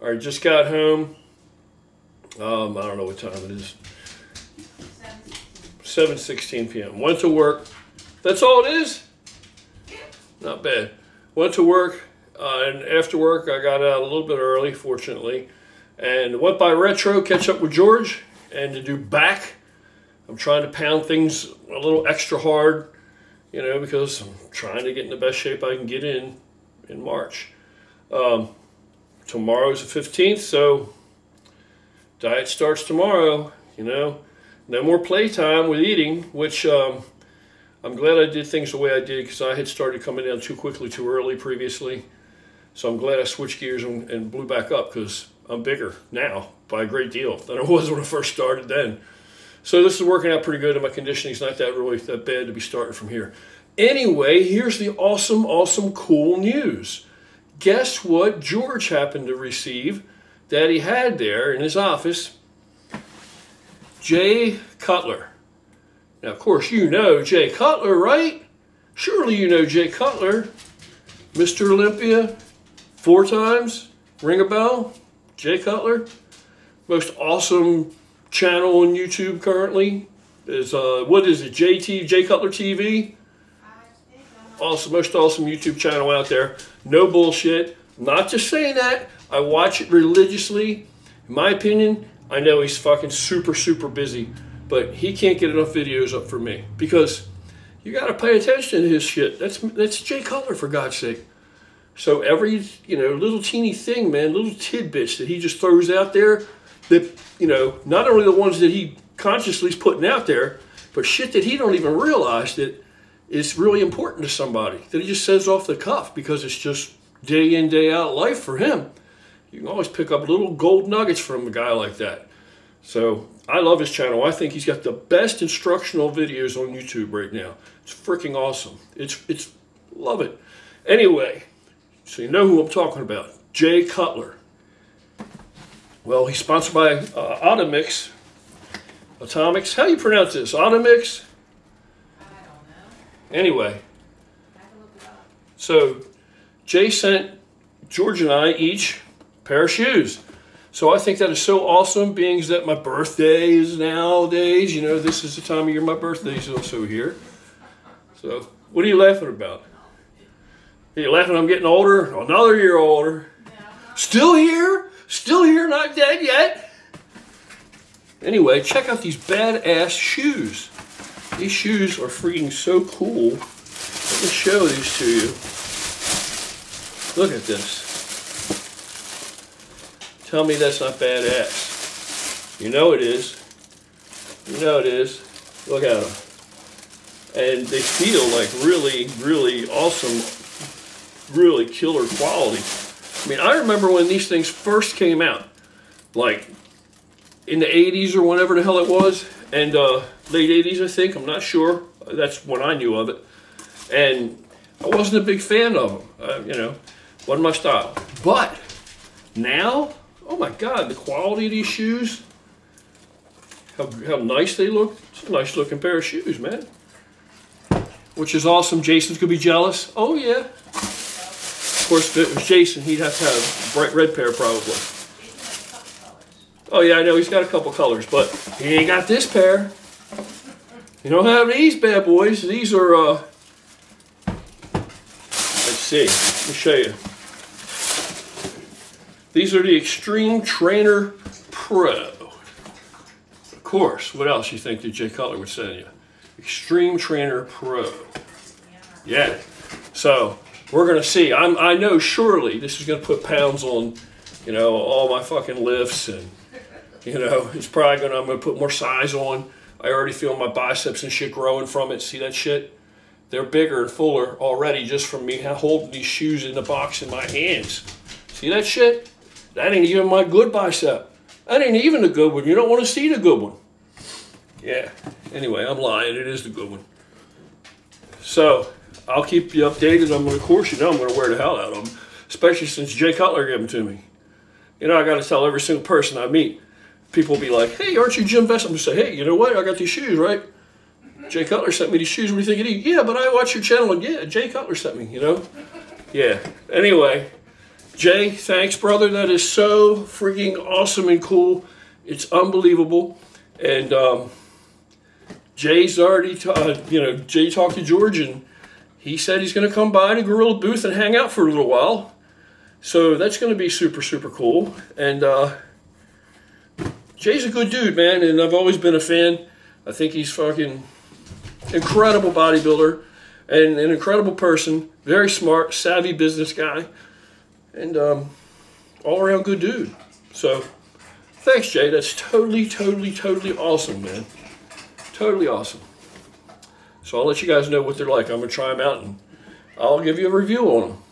All right, just got home. Um, I don't know what time it is. 7:16 p.m. Went to work. That's all it is. Not bad. Went to work, uh, and after work I got out a little bit early, fortunately, and went by Retro, catch up with George, and to do back. I'm trying to pound things a little extra hard, you know, because I'm trying to get in the best shape I can get in in March. Um, tomorrow's the 15th, so diet starts tomorrow, you know. No more playtime with eating, which um, I'm glad I did things the way I did because I had started coming down too quickly, too early previously. So I'm glad I switched gears and, and blew back up because I'm bigger now by a great deal than I was when I first started then. So this is working out pretty good, and my conditioning's not that really that bad to be starting from here. Anyway, here's the awesome, awesome, cool news. Guess what George happened to receive that he had there in his office Jay Cutler. Now, of course, you know Jay Cutler, right? Surely you know Jay Cutler. Mr. Olympia, four times, ring a bell? Jay Cutler. Most awesome channel on YouTube currently is, uh, what is it, JT, Jay Cutler TV? Awesome, most awesome YouTube channel out there. No bullshit. Not just saying that. I watch it religiously. In my opinion, I know he's fucking super, super busy, but he can't get enough videos up for me because you got to pay attention to his shit. That's that's Jay Cutler for God's sake. So every you know little teeny thing, man, little tidbits that he just throws out there, that you know not only the ones that he consciously is putting out there, but shit that he don't even realize that is really important to somebody that he just says off the cuff because it's just day in day out life for him you can always pick up little gold nuggets from a guy like that. So I love his channel. I think he's got the best instructional videos on YouTube right now. It's freaking awesome. It's it's love it. Anyway, so you know who I'm talking about. Jay Cutler. Well, he's sponsored by uh, Otomix. Atomics. How do you pronounce this? Otomix? Anyway, so Jay sent George and I each pair of shoes. So I think that is so awesome, being that my birthday is nowadays. You know, this is the time of year my birthday is also here. So, what are you laughing about? Are you laughing I'm getting older? Another year older. Still here? Still here, not dead yet? Anyway, check out these badass shoes. These shoes are freaking so cool. Let me show these to you. Look at this. Tell me that's not badass. You know it is. You know it is. Look at them. And they feel like really, really awesome, really killer quality. I mean, I remember when these things first came out, like in the 80s or whenever the hell it was, and uh, late 80s, I think. I'm not sure. That's when I knew of it. And I wasn't a big fan of them. Uh, you know, wasn't my style. But now, oh my God, the quality of these shoes, how, how nice they look. It's a nice looking pair of shoes, man. Which is awesome. Jason's gonna be jealous. Oh yeah. Of course, if it was Jason, he'd have to have a bright red pair probably. Jason has a couple colors. Oh yeah, I know he's got a couple colors, but he ain't got this pair. You don't have these bad boys. These are uh let's see, let me show you. These are the Extreme Trainer Pro. Of course, what else you think that Jay Cutler would send you? Extreme Trainer Pro. Yeah. So we're gonna see. I'm I know surely this is gonna put pounds on, you know, all my fucking lifts and you know, it's probably gonna I'm gonna put more size on. I already feel my biceps and shit growing from it. See that shit? They're bigger and fuller already just from me holding these shoes in the box in my hands. See that shit? That ain't even my good bicep. That ain't even the good one. You don't want to see the good one. Yeah. Anyway, I'm lying. It is the good one. So I'll keep you updated. I'm gonna, of course, you know, I'm gonna wear the hell out of them, especially since Jay Cutler gave them to me. You know, I got to tell every single person I meet. People will be like, "Hey, aren't you Jim Vest?" I'm gonna say, "Hey, you know what? I got these shoes, right? Jay Cutler sent me these shoes. What do you think of these? Yeah, but I watch your channel and yeah, Jay Cutler sent me. You know? Yeah. Anyway, Jay, thanks, brother. That is so freaking awesome and cool. It's unbelievable. And um, Jay's already, uh, you know, Jay talked to George and he said he's going to come by to Gorilla Booth and hang out for a little while. So that's going to be super, super cool. And uh, Jay's a good dude, man. And I've always been a fan. I think he's fucking incredible bodybuilder and an incredible person. Very smart, savvy business guy. And um, all around good dude. So thanks, Jay. That's totally, totally, totally awesome, man. Totally awesome. So I'll let you guys know what they're like. I'm to try them out and I'll give you a review on them.